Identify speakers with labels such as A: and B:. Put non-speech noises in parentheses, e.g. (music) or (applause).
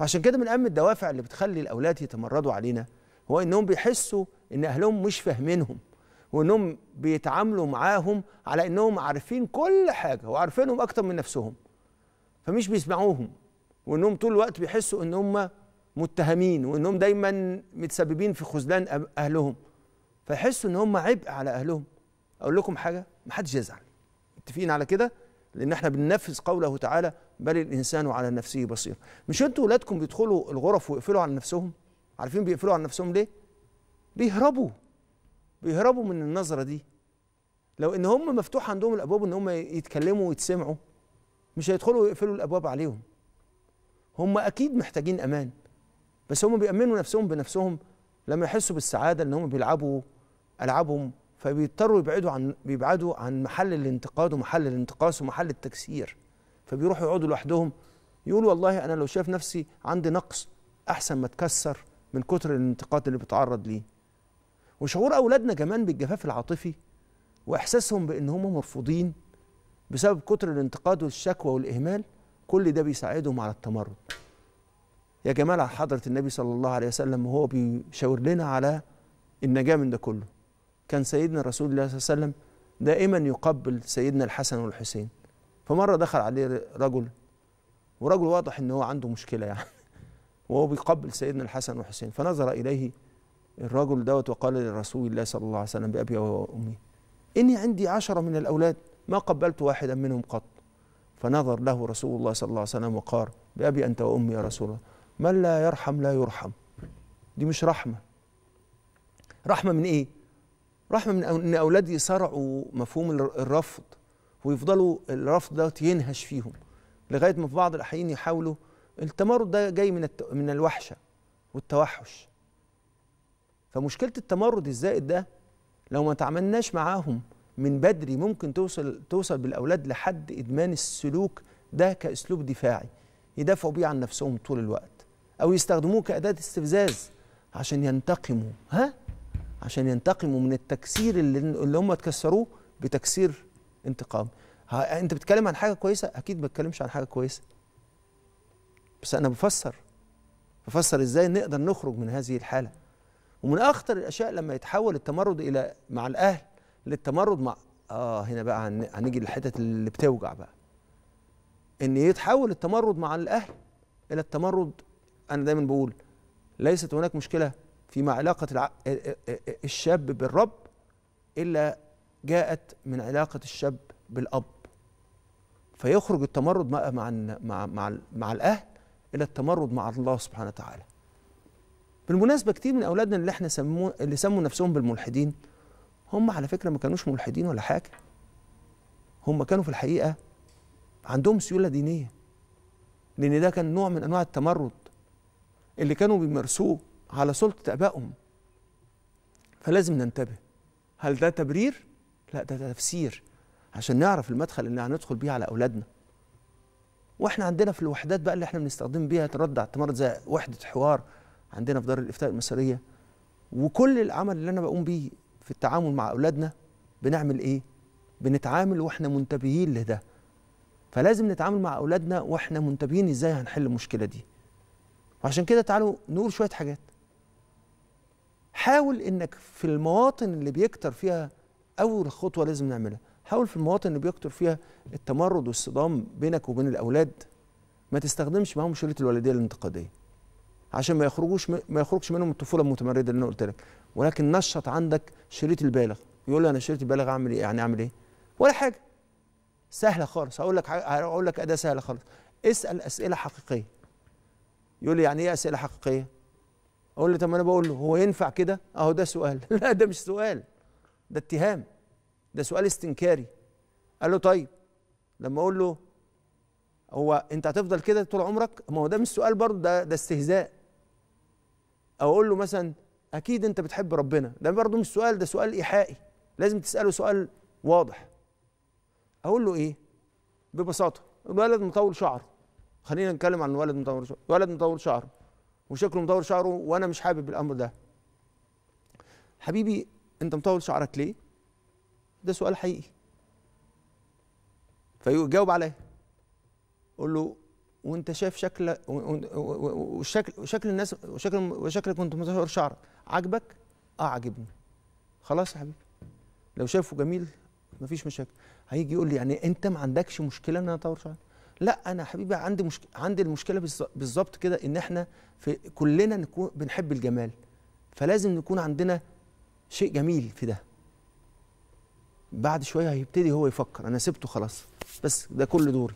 A: عشان كده من أهم الدوافع اللي بتخلي الأولاد يتمردوا علينا هو إنهم بيحسوا إن أهلهم مش فاهمينهم وإنهم بيتعاملوا معاهم على إنهم عارفين كل حاجة وعارفينهم أكتر من نفسهم فمش بيسمعوهم وإنهم طول الوقت بيحسوا إن هم متهمين وإنهم دايما متسببين في خذلان أهلهم فيحسوا إن هم عبء على أهلهم. أقول لكم حاجة محدش يزعل. متفقين على كده؟ لأن إحنا بننفذ قوله تعالى بل الإنسان على نفسه بصير. مش أنتوا ولادكم بيدخلوا الغرف ويقفلوا على نفسهم؟ عارفين بيقفلوا على نفسهم ليه؟ بيهربوا. بيهربوا من النظرة دي. لو إن هم مفتوح عندهم الأبواب إن هم يتكلموا ويتسمعوا مش هيدخلوا ويقفلوا الأبواب عليهم. هم أكيد محتاجين أمان. بس هم بيأمنوا نفسهم بنفسهم لما يحسوا بالسعادة إن هم بيلعبوا ألعابهم فبيضطروا يبعدوا عن بيبعدوا عن محل الانتقاد ومحل الانتقاص ومحل التكسير. فبيروحوا يقعدوا لوحدهم. يقولوا والله أنا لو شايف نفسي عندي نقص أحسن ما أتكسر من كتر الانتقاد اللي بتعرض ليه. وشعور أولادنا كمان بالجفاف العاطفي وإحساسهم بان هم مرفوضين بسبب كتر الانتقاد والشكوى والإهمال كل ده بيساعدهم على التمرد. يا جمال على حضرة النبي صلى الله عليه وسلم وهو بيشاور لنا على النجاة من ده كله. كان سيدنا رسول الله صلى الله عليه وسلم دائما يقبل سيدنا الحسن والحسين. فمرة دخل عليه رجل ورجل واضح إن هو عنده مشكلة يعني. (laughs) وهو بيقبل سيدنا الحسن والحسين. فنظر إليه الرجل دوت وقال لرسول الله صلى الله عليه وسلم بأبي وأمي إني عندي عشرة من الأولاد ما قبلت واحدا منهم قط. فنظر له رسول الله صلى الله عليه وسلم وقال بأبي أنت وأمي يا رسول الله من لا يرحم لا يرحم. دي مش رحمة. رحمة من إيه؟ رحمة من أن أولادي يصارعوا مفهوم الرفض ويفضلوا الرفض دوت ينهش فيهم لغاية ما في بعض الأحيان يحاولوا التمرد ده جاي من الت... من الوحشة والتوحش. فمشكلة التمرد الزائد ده لو ما تعاملناش معاهم من بدري ممكن توصل توصل بالأولاد لحد إدمان السلوك ده كأسلوب دفاعي يدافعوا بيه عن نفسهم طول الوقت أو يستخدموه كأداة استفزاز عشان ينتقموا. ها؟ عشان ينتقموا من التكسير اللي, اللي هم اتكسروه بتكسير انتقام. انت بتتكلم عن حاجة كويسة؟ أكيد ما بتكلمش عن حاجة كويسة. بس أنا بفسر. بفسر إزاي نقدر نخرج من هذه الحالة. ومن أخطر الأشياء لما يتحول التمرد إلى مع الأهل للتمرد مع آه هنا بقى هن... هنيجي للحتت اللي بتوجع بقى. إن يتحول التمرد مع الأهل إلى التمرد أنا دايما بقول ليست هناك مشكلة في علاقة الع... الشاب بالرب إلا جاءت من علاقة الشاب بالأب. فيخرج التمرد مع مع مع مع, الأهل إلى التمرد مع الله سبحانه وتعالى. بالمناسبة كتير من أولادنا اللي إحنا سموه اللي سموا نفسهم بالملحدين هم على فكرة ما كانوش ملحدين ولا حاجة. هم كانوا في الحقيقة عندهم سيولة دينية لأن ده كان نوع من أنواع التمرد اللي كانوا بيمارسوه على سلطة آبائهم. فلازم ننتبه. هل ده تبرير؟ لا ده تفسير عشان نعرف المدخل اللي هندخل بيه على أولادنا. وإحنا عندنا في الوحدات بقى اللي إحنا بنستخدم بيها ترد على التمرد زي وحدة حوار عندنا في دار الإفتاء المصرية. وكل العمل اللي أنا بقوم بيه في التعامل مع أولادنا بنعمل إيه؟ بنتعامل وإحنا منتبهين لده. فلازم نتعامل مع أولادنا وإحنا منتبهين إزاي هنحل المشكلة دي. وعشان كده تعالوا نقول شوية حاجات. حاول إنك في المواطن اللي بيكتر فيها أول خطوة لازم نعملها. حاول في المواطن اللي بيكتر فيها التمرد والصدام بينك وبين الأولاد. ما تستخدمش معاهم شريط الوالدية الانتقادية. عشان ما يخرجوش ما يخرجش منهم الطفولة المتمردة اللي أنا قلت لك. ولكن نشط عندك شريط البالغ. يقول لي أنا شريط البالغ أعمل إيه؟ يعني أعمل إيه؟ ولا حاجة. سهلة خالص. هقول لك هقول لك أداة سهلة خالص. اسأل أسئلة حقيقية. يقول لي يعني إيه أسئلة حقيقية؟ أقول له طب أنا بقول له هو ينفع كده؟ اهو ده سؤال. (laughs) لا ده مش سؤال ده اتهام ده سؤال استنكاري. قال له طيب. لما أقول له هو انت هتفضل كده طول عمرك؟ ما هو ده مش سؤال برضه ده ده استهزاء. أو أقول له مثلا أكيد انت بتحب ربنا. ده برضه مش سؤال ده سؤال ايحائي. لازم تسأله سؤال واضح. أقول له إيه؟ ببساطة الولد مطول شعره. خلينا نتكلم عن الولد مطول شعره. ولد مطول شعره. وشكله مطول شعره وأنا مش حابب الأمر ده. حبيبي أنت مطول شعرك ليه؟ ده سؤال حقيقي. فيجاوب عليه قول له وأنت شايف شكل وشكل وشكل الناس وشكل وشكلك وأنت متشعر شعرك عاجبك؟ آه عاجبني. خلاص يا حبيبي. لو شايفه جميل مفيش مشاكل. هيجي يقول لي يعني أنت ما عندكش مشكلة إن أنا اطور شعري؟ لا أنا حبيبي عندي مشكله عندي المشكلة بالظ- بالظبط كده إن إحنا في كلنا نكون بنحب الجمال فلازم نكون عندنا شيء جميل في ده. بعد شوية هيبتدي هو يفكر أنا سبته خلاص بس ده كل دوري.